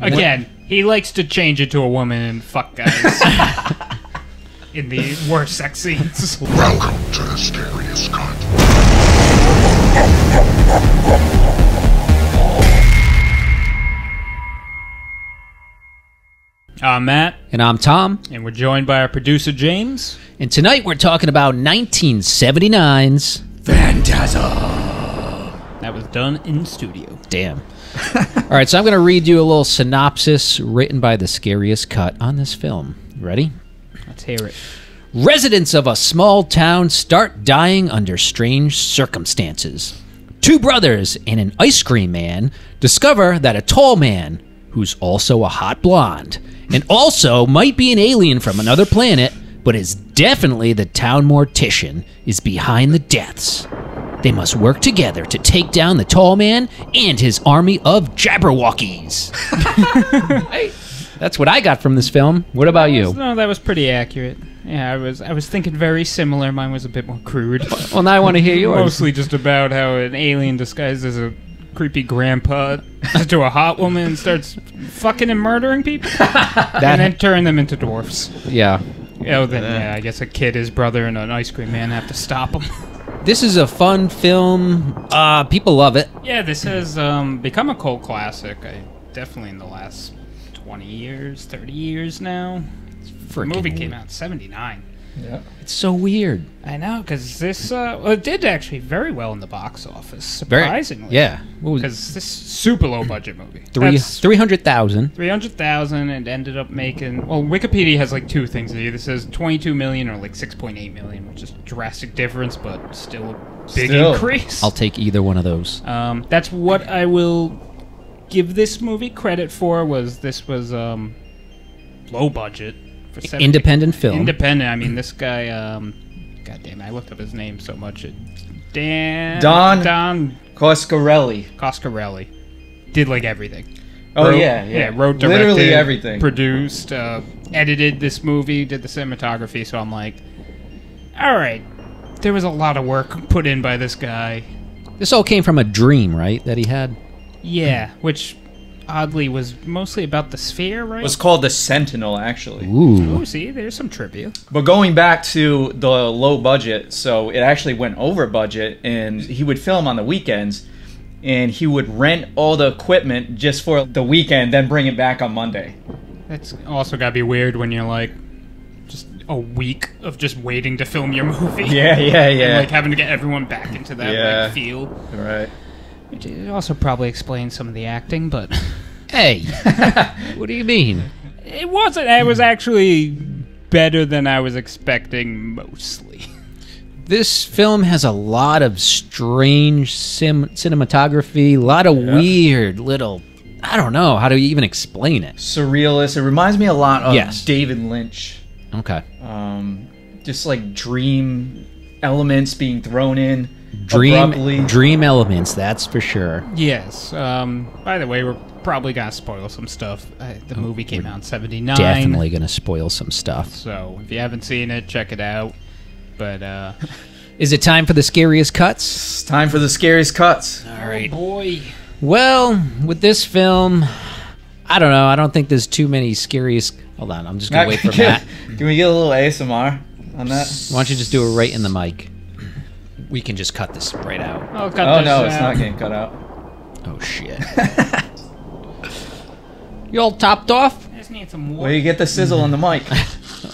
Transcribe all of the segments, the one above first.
Again, he likes to change it to a woman and fuck guys in the worst sex scenes. Welcome to the Scariest Cut. I'm Matt, And I'm Tom, and we're joined by our producer James. and tonight we're talking about 1979's That was done in studio. Damn. All right, so I'm going to read you a little synopsis written by the scariest cut on this film. Ready? Let's hear it. Residents of a small town start dying under strange circumstances. Two brothers and an ice cream man discover that a tall man, who's also a hot blonde, and also might be an alien from another planet, but is definitely the town mortician, is behind the deaths. They must work together to take down the tall man and his army of Jabberwockies. That's what I got from this film. What about you? No, that was pretty accurate. Yeah, I was I was thinking very similar. Mine was a bit more crude. Well, now I want to hear yours. Mostly just about how an alien disguised as a creepy grandpa to a hot woman and starts fucking and murdering people, and then turn them into dwarfs. yeah. Oh, then yeah, I guess a kid, his brother, and an ice cream man have to stop him. This is a fun film. Uh, people love it. Yeah, this has um, become a cult classic. I, definitely in the last 20 years, 30 years now. The movie came out 79. Yeah. It's so weird. I know because this uh, well, it did actually very well in the box office, Very- surprisingly. Yeah. Because this super low budget movie. Three three hundred thousand. 300,000 and ended up making well Wikipedia has like two things here. This says 22 million or like 6.8 million, which is drastic difference but still a big Still. increase. I'll take either one of those. um, that's what I will give this movie credit for was this was um, low budget for 70 Independent film. independent I mean this guy um, god damn it, I looked up his name so much it, Dan Don- Don Coscarelli. Coscarelli did like everything Oh Wrote- yeah, yeah, wrote, directed, literally everything. Produced, uh, edited this movie, did the cinematography. So I'm like, all right, there was a lot of work put in by this guy. This all came from a dream, right? That he had. Yeah, which oddly was mostly about the sphere, right? It was called the Sentinel actually. Ooh. oh, see, there's some trivia. But going back to the low budget, so it actually went over budget, and he would film on the weekends, and he would rent all the equipment just for the weekend, then bring it back on Monday. That's also gotta be weird when you're like just a week of just waiting to film your movie. Yeah, yeah, And, yeah. like having to get everyone back into that Yeah. like feel. right. It also probably explains some of the acting, but Hey. what do you mean? It wasn't. It was actually better than I was expecting. Mostly. This film has a lot of strange sim- cinematography, a lot of weird little. I don't know how to even explain it. Surrealist. It reminds me a lot of Yes. David Lynch. Okay. Um, just like dream elements being thrown in Dream abruptly. dream elements, that's for sure. Yes. Um. By the way, we're probably gonna spoil some stuff. Uh, the movie came out in '79. Definitely going to spoil some stuff. So if you haven't seen it, check it out. But uh, Is it time for the scariest cuts? It's time for the scariest cuts. All right. boy, Well, with this film, I don't know. I don't think there's too many scariest. Hold on, I'm just gonna wait for Matt. Can we get a little ASMR on that? Why don't you just do it right in the mic? We can just cut this right out. I'll cut Oh this no, it's not getting cut out. Oh shit. you all topped off? I just need some Where water. you get the sizzle on the mic?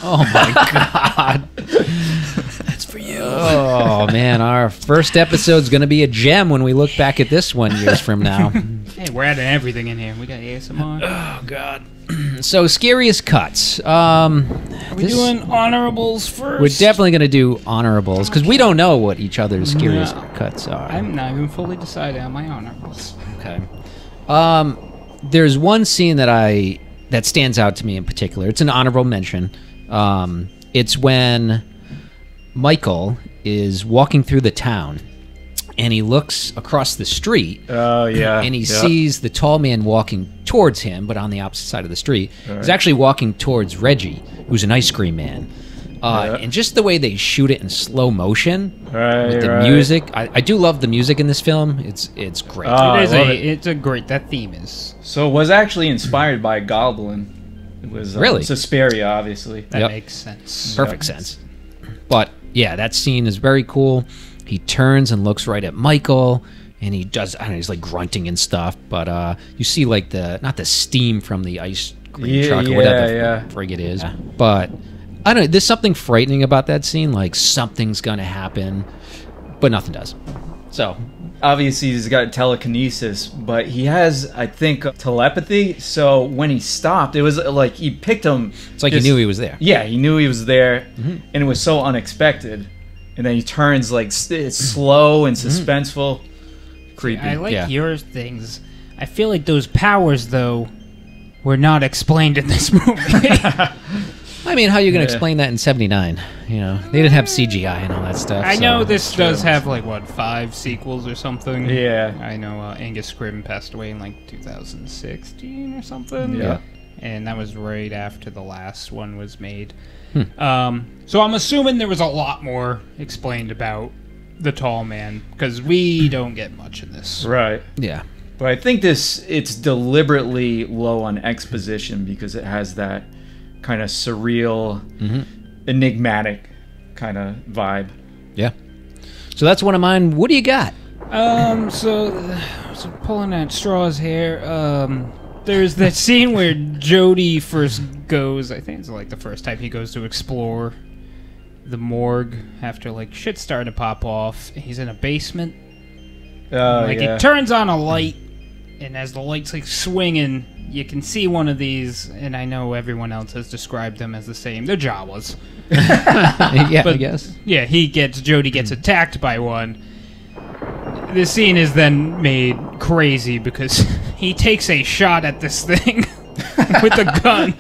Oh my god. That's for you. Oh man, our first episode's gonna be a gem when we look back at this one years from now. Hey, we're adding everything in here. We got ASMR. oh god. So scariest cuts. Um Are we this- doing honorables first? We're definitely going to do honorables because we don't know what each other's scariest No. cuts are. I'm not even fully decided on my honorables. okay. Um, there's one scene that I that stands out to me in particular. It's an honorable mention. Um, it's when Michael is walking through the town and he looks across the street Oh yeah. and he sees the tall man walking towards him, but on the opposite side of the street. He's actually walking towards Reggie, who's an ice cream man. Uh, Yeah. And just the way they shoot it in slow motion Right, with the right. music. I, I do love the music in this film. It's it's great. Oh, it is a, it. it's a great. That theme is So it was actually inspired by Goblin. It was uh, Really? Suspiria, obviously. that Yep. makes sense. Perfect sense. But yeah, that scene is very cool. He turns and looks right at Michael, and he does. I don't know. He's like grunting and stuff. But uh, you see like the not the steam from the ice cream Yeah, truck or yeah, whatever the yeah. frig it is. But I don't know. There's something frightening about that scene. Like something's gonna happen, but nothing does. So Obviously, he's got telekinesis, but he has, I think, telepathy. So when he stopped, it was like he picked him. it's like just- he knew he was there. Yeah, he knew he was there, Mm-hmm. and it was so unexpected. And then he turns like it's slow and Mm-hmm. suspenseful, creepy. I like Yeah. your things. I feel like those powers, though, were not explained in this movie. I mean, how are you gonna Yeah. explain that in '79? You know, they didn't have CGI and all that stuff. I so- know this does have like what five sequels or something. Yeah. I know uh, Angus Scrimm passed away in like 2016 or something. Yeah. and that was right after the last one was made. Hmm. Um, so I'm assuming there was a lot more explained about the tall man because we don't get much in this. right. Yeah. But I think this it's deliberately low on exposition because it has that kind of surreal, Mm-hmm. enigmatic kind of vibe. Yeah. So that's one of mine. What do you got? Um, so, so pulling at straws here. Um, there's that scene where Jody first goes. I think it's like the first time he goes to explore the morgue after like shit starting to pop off. He's in a basement. Oh like yeah. it turns on a light, and as the light's like swinging, you can see one of these. And I know everyone else has described them as the same. They're Jawas. yeah, I guess. Yeah, he gets Jody gets attacked by one. The scene is then made crazy because he takes a shot at this thing with the gun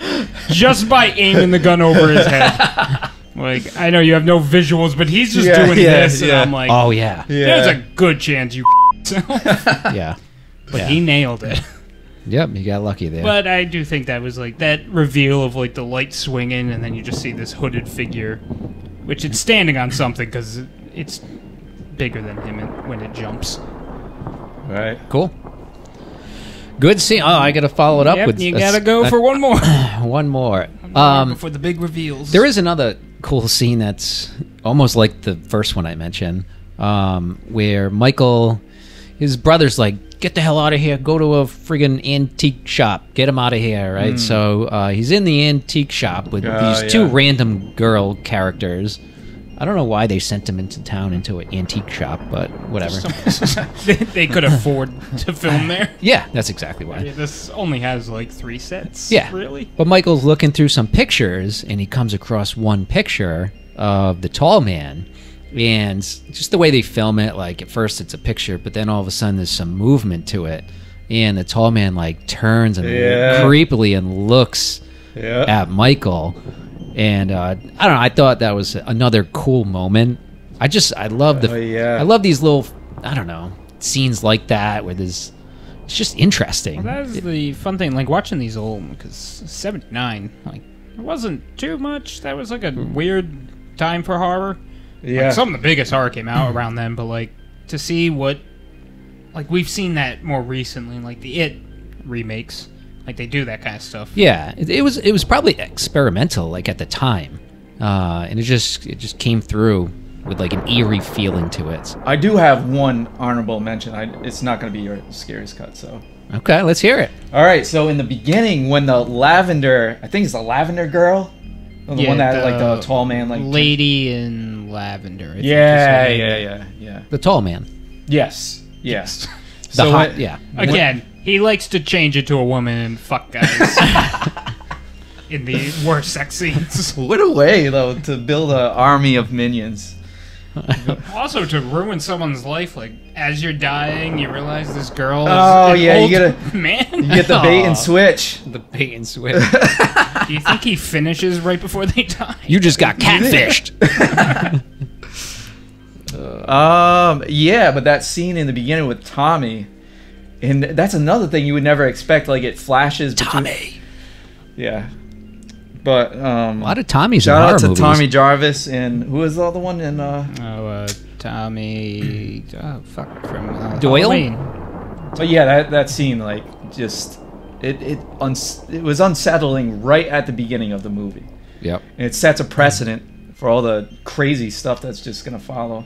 just by aiming the gun over his head. Like I know you have no visuals, but he's just Yeah, doing yeah, this, and yeah. I'm like, Oh yeah. there's a good chance you. Yeah. But Yeah. he nailed it. Yep, you got lucky there. But I do think that was like that reveal of like the light swinging, and then you just see this hooded figure, which it's standing on something because it's bigger than him when it jumps. right. cool. Good scene. Oh, I got to follow it up Yep, with you gotta go a- for one more. one more. Um, before the big reveals. there is another cool scene that's almost like the first one I mentioned, um, where Michael, his brother's like, "Get the hell out of here! Go to a friggin' antique shop. Get him out of here!" Right? So uh, he's in the antique shop with Oh, these two yeah. random girl characters. I don't know why they sent him into town into an antique shop, but whatever. they, they could afford to film there. yeah, that's exactly why. Yeah, this only has like three sets. Yeah. really. But Michael's looking through some pictures and he comes across one picture of the tall man. And just the way they film it, like at first it's a picture, but then all of a sudden there's some movement to it. And the tall man like turns and Yeah. creepily and looks Yeah. at Michael. And uh, I don't know, I thought that was another cool moment. I just, I love the, Oh, yeah. I love these little, I don't know, scenes like that where there's, it's just interesting. That is the fun thing, like watching these old, because '79, like it wasn't too much. That was like a weird time for horror. Yeah. Like, some of the biggest horror came out around then, but like to see what, like we've seen that more recently, like the It remakes, like they do that kind of stuff. Yeah, it, it was it was probably experimental, like at the time, uh, and it just it just came through with like an eerie feeling to it. I do have one honorable mention. I, it's not going to be your scariest cut, so. Okay, let's hear it. All right, so in the beginning, when the lavender, I think it's the lavender girl, the Yeah, one that the like the tall man, like Lady in lavender. I think Yeah, yeah, yeah, yeah. The tall man, Yes, yes. the So hot, when- yeah, Again, he likes to change it to a woman and fuck guys. in the worst sex scenes. What a way though to build an army of minions. Also, to ruin someone's life, like as you're dying, you realize this girl. Is Oh, an yeah, you old gotta- man. You get the bait and switch. the bait and switch. Do you think he finishes right before they die? you just got catfished. Um, yeah, but that scene in the beginning with Tommy, and that's another thing you would never expect. Like it flashes. between- Tommy. Yeah. But um, A lot of Tommies in shout horror out to movies. Tommy Jarvis and who was the other one in uh, Oh, uh, Tommy. Oh, fuck. From uh, Doyle? Halloween. But yeah, that that scene like just it it uns- it was unsettling right at the beginning of the movie. Yep. And it sets a precedent for all the crazy stuff that's just gonna follow.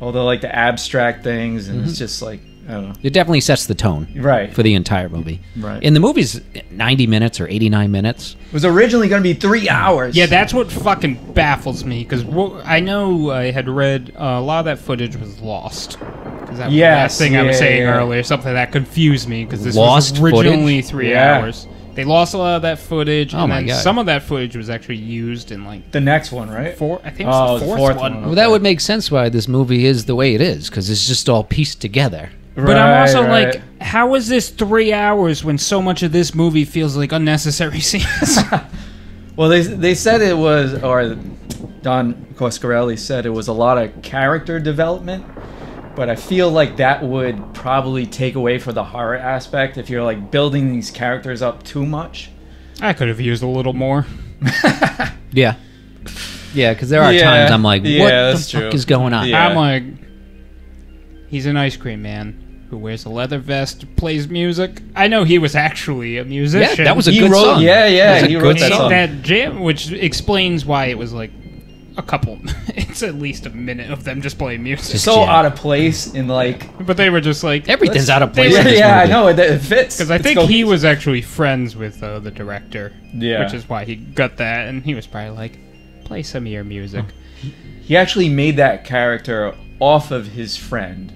All the like the abstract things, and it's just like I know. It definitely sets the tone Right. for the entire movie. Right. In the movie's 90 minutes or 89 minutes. It was originally gonna be three hours. Yeah, that's what fucking baffles me because I know I had read uh, a lot of that footage was lost. 'Cause that was the Yes, last thing I was saying yeah. earlier, something that confused me because this Lost was originally footage? three Yeah. hours. They lost a lot of that footage, Oh and my then God. some of that footage was actually used in like the next one, right? four. I think it Oh, was the the fourth, fourth one. one. Well, that would make sense why this movie is the way it is, because it's just all pieced together. But I'm also Right, like, how is this three hours when so much of this movie feels like unnecessary scenes? Well, they they said it was, or Don Coscarelli said it was a lot of character development, but I feel like that would probably take away for the horror aspect if you're like building these characters up too much. I could have used a little more. Yeah. Yeah, because there are Yeah, times I'm like, what yeah, the that's fuck true. is going on? Yeah. I'm like, he's an ice cream man who wears a leather vest, plays music. I know he was actually a musician. Yeah, that was a He good wrote- song. yeah, yeah, That was a he good wrote that song. song. that jam, which explains why it was like a couple. it's at least a minute of them just playing music. Just- so Yeah. out of place in like. but they were just like Everything's out of place. They in were- this Yeah, I know it, it fits. Because I think go- he was actually friends with uh, the director. Yeah. Which is why he got that, and he was probably like, play some of your music. he actually made that character off of his friend.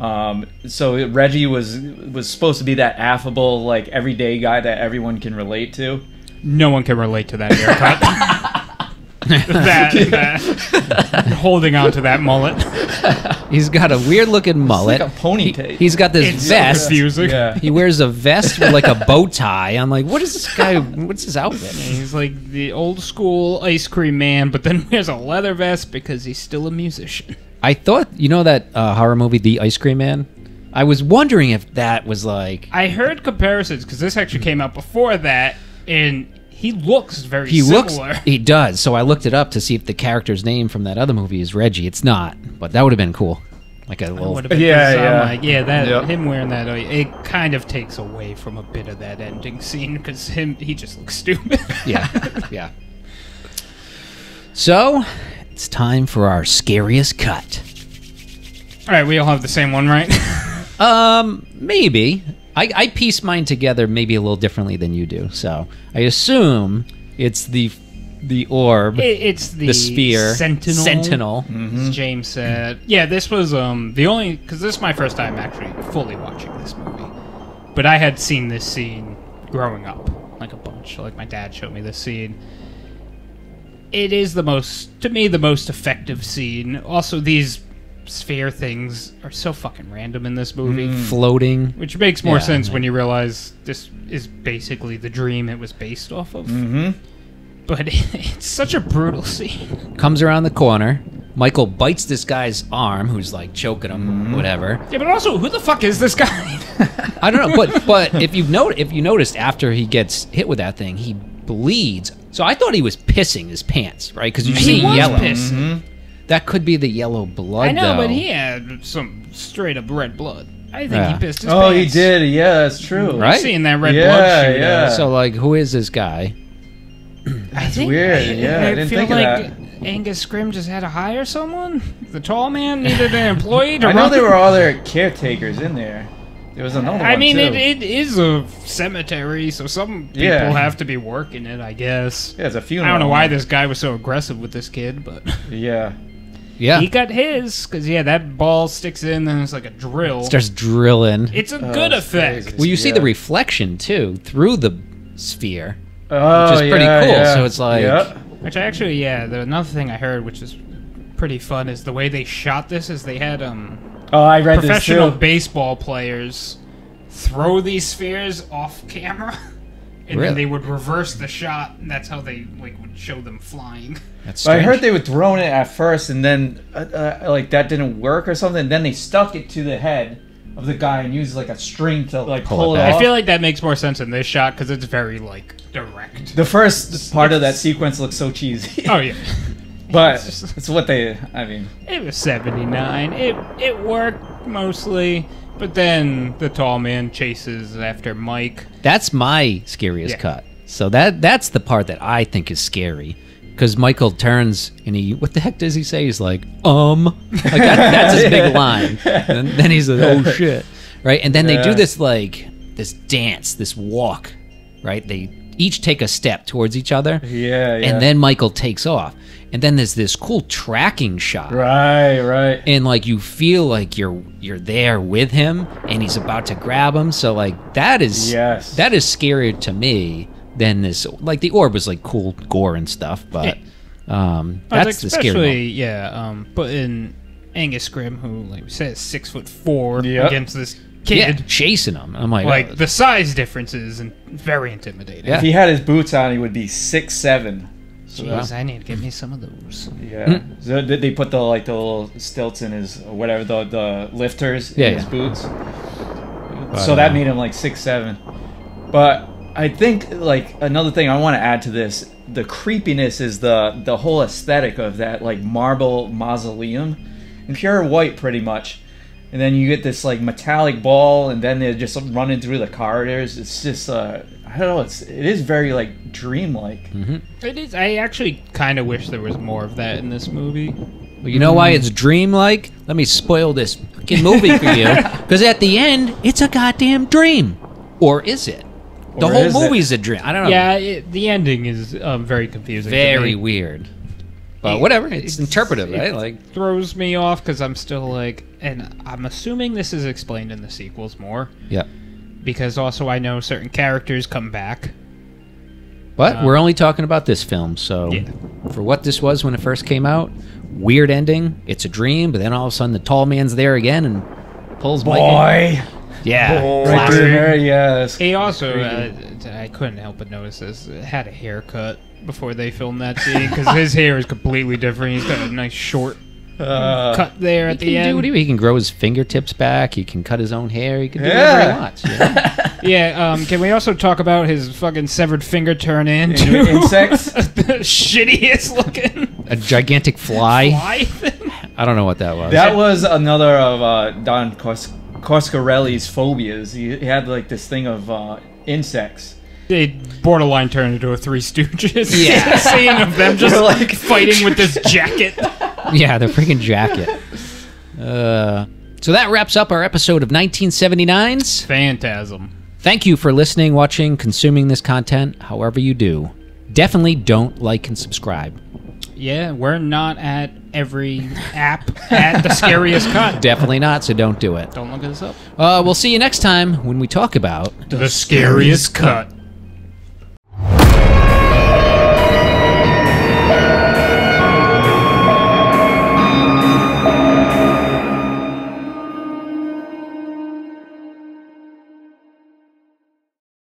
Um, so Reggie was was supposed to be that affable, like everyday guy that everyone can relate to. No one can relate to that haircut. that, that holding on to that mullet. He's got a weird looking mullet. like a ponytail. He's got this It's vest. confusing. Yeah. he wears a vest with like a bow tie. I'm like, what is this guy? What's his outfit? He's like the old school ice cream man, but then wears a leather vest because he's still a musician. I thought, you know that uh, horror movie, The Ice Cream Man? I was wondering if that was like. I heard comparisons because this actually came out before that, and he looks very He looks. similar. He does. So I looked it up to see if the character's name from that other movie is Reggie. It's not, but that would have been cool. Like a little. Would've been- Yeah, 'cause yeah. like, yeah, that Yep. him wearing that, uh, it kind of takes away from a bit of that ending scene because him, he just looks stupid. Yeah, yeah. So it's time for our scariest cut. All right, we all have the same one, right? Um, maybe. I, I piece mine together maybe a little differently than you do. So I assume it's the the orb. It- it's the, The sphere. Sentinel. Sentinel. As James said. Yeah, this was um the only because this is my first time actually fully watching this movie, but I had seen this scene growing up like a bunch. Like my dad showed me this scene. It is the most to me the most effective scene. Also, these sphere things are so fucking random in this movie. Floating. Which makes more Yeah, sense yeah. when you realize this is basically the dream it was based off of. Mm-hmm. But it's such a brutal scene. Comes around the corner. Michael bites this guy's arm, who's like choking him, whatever. Yeah, but also, who the fuck is this guy? I don't know, but but if you've noticed, if you noticed after he gets hit with that thing, he bleeds. So I thought he was pissing his pants, right? Because you he see was yellow. pissing. Mm-hmm. That could be the yellow blood. I know, though. but he had some straight up red blood. I think Yeah. he pissed his pants. Oh, he pants. did. Yeah, that's true. Right? Seeing that red Yeah, blood shoot yeah. out. So like, who is this guy? That's weird. Yeah, I didn't feel think of like that. Angus Scrimm just had to hire someone. The tall man needed an employee to I know run. there were other caretakers in there. There was another I one mean, too. it, it is a cemetery, so some people Yeah. have to be working it, I guess. yeah, it's a funeral. I don't know why this guy was so aggressive with this kid, but Yeah. Yeah, he got his because yeah, that ball sticks in, and it's like a drill. It starts drilling. It's a Oh, good it's effect. crazy. well, you see Yeah. the reflection too through the sphere. Oh, Which is pretty yeah, cool, yeah. so it's like- Yeah. Which actually, yeah, the, another thing I heard, which is pretty fun, is the way they shot this. Is they had um Oh, I read this professional too. baseball players throw these spheres off camera, and Really? then they would reverse the shot, and that's how they like would show them flying. That's But I strange. heard they were throwing it at first, and then uh, uh, like that didn't work or something. Then they stuck it to the head of the guy and used like a string to like Pull pull, it it, back. off. I feel like that makes more sense in this shot because it's very like direct. the first part of that sequence looks so cheesy. Oh yeah, but It's just- it's what they. I mean, it was seventy nine. It it worked mostly, but then the tall man chases after Mike. That's my scariest Yeah. cut. So that that's the part that I think is scary. Because Michael turns and he, what the heck does he say? He's like, um, like that, that's his big line. And then he's like, oh shit, right? And then they do Yeah. this like this dance, this walk, right? They each take a step towards each other, yeah, yeah. and then Michael takes off, and then there's this cool tracking shot, right, right. and like you feel like you're you're there with him and he's about to grab him so like that is Yes. that is scarier to me than this like the orb was like cool gore and stuff but um I was that's the scary one. yeah. Um, but in Angus Scrimm, who like we said is six foot four Yep. against this yeah kid, chasing him i'm like, like oh, the size differences and very intimidating. Yeah. If he had his boots on, he would be six seven. So Jeez, I need to get me some of those. Yeah. Hmm. So did they put the like the little stilts in his whatever the the lifters Yeah, in his yeah. boots. But, so that uh, made him like six seven. But I think like another thing I want to add to this, the creepiness is the the whole aesthetic of that like marble mausoleum, and pure white pretty much. And then you get this like metallic ball, and then they're just running through the corridors. It's just uh, I don't know. It's it is very like dreamlike. Mm-hmm. It is. I actually kind of wish there was more of that in this movie. well, you know why it's dreamlike let me spoil this fucking movie for you because at the end it's a goddamn dream or is it the Or whole is it? movie's a dream i don't know Yeah, it, the ending is um, very confusing. to very me. weird but whatever it's interpretive it- right like throws me off because I'm still like, and I'm assuming this is explained in the sequels more yeah because also I know certain characters come back. But Um, we're only talking about this film, so Yeah. for what this was when it first came out, weird ending. It's a dream, but then all of a sudden the tall man's there again and pulls Mike. in. Boy, yeah, right classic. there, yes. He also, uh, I couldn't help but notice this, had a haircut before they filmed that scene because his hair is completely different. He's got a nice short Uh, cut there at the can, do end. what he, he can grow his fingertips back. He can cut his own hair. He can do Yeah. whatever he wants. you know? Yeah, um, can we also talk about his fucking severed finger turn into Into insects? the shittiest looking A gigantic fly. fly thing? I don't know what that was. That was another of uh, Don Cos- Coscarelli's phobias. He, he had like this thing of uh, insects. They borderline turned into a Three Stooges Yeah. scene of them just like- fighting with this jacket. yeah, the freaking jacket. Uh, so that wraps up our episode of 1979's. Phantasm. Thank you for listening, watching, consuming this content, however you do. Definitely don't like and subscribe. Yeah, we're not at every app at the scariest cut. Definitely not, so don't do it. Don't look this up. Uh, we'll see you next time when we talk about The scariest cut.